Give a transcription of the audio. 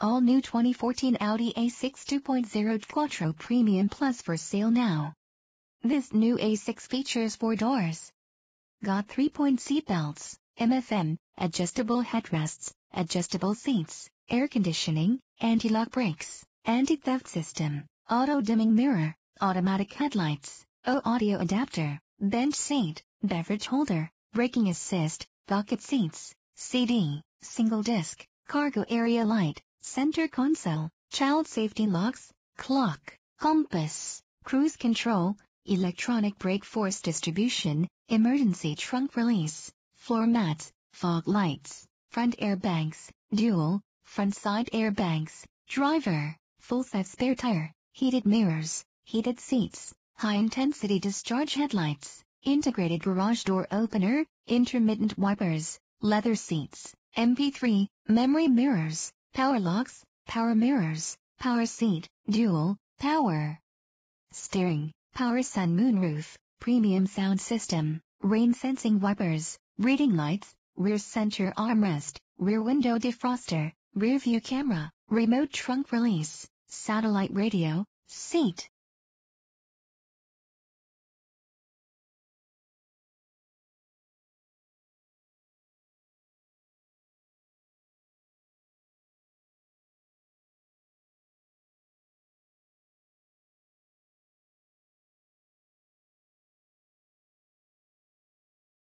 All new 2014 Audi A6 2.0 Quattro Premium Plus for sale now. This new A6 features four doors. Got three-point seat belts, AM/FM, adjustable headrests, adjustable seats, air conditioning, anti-lock brakes, anti-theft system, auto-dimming mirror, automatic headlights, O audio adapter, bench seat, beverage holder, braking assist, bucket seats, CD, single disc, cargo area light, center console, child safety locks, clock, compass, cruise control, electronic brake force distribution, emergency trunk release, floor mats, fog lights, front airbags, dual, front side airbags, driver, full set spare tire, heated mirrors, heated seats, high-intensity discharge headlights, integrated garage door opener, intermittent wipers, leather seats, MP3, memory mirrors, power locks, power mirrors, power seat, dual, power. Steering, power sun moonroof, premium sound system, rain sensing wipers, reading lights, rear center armrest, rear window defroster, rear view camera, remote trunk release, satellite radio, seat,